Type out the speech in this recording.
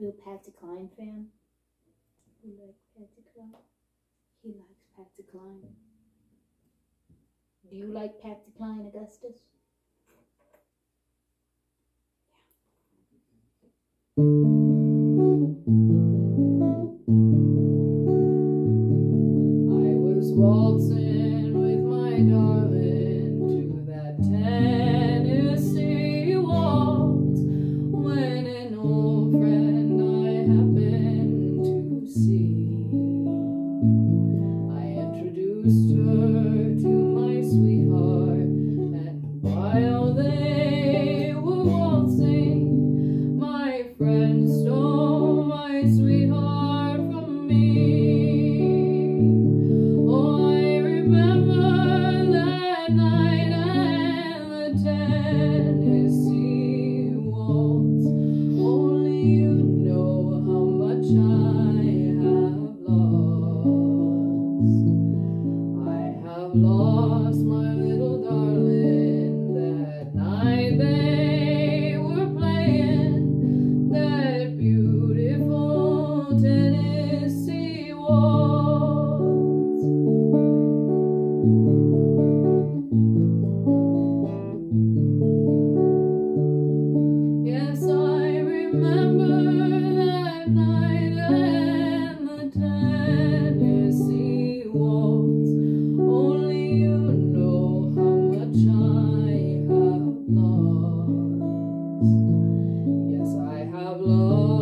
Real Patsy Cline fan? You like Patsy Cline? He likes Patsy Cline. Do you like Patsy Cline, Augustus? I was waltzing with my darling to my sweetheart, and while they were waltzing, my friend stole my sweetheart from me. Lord.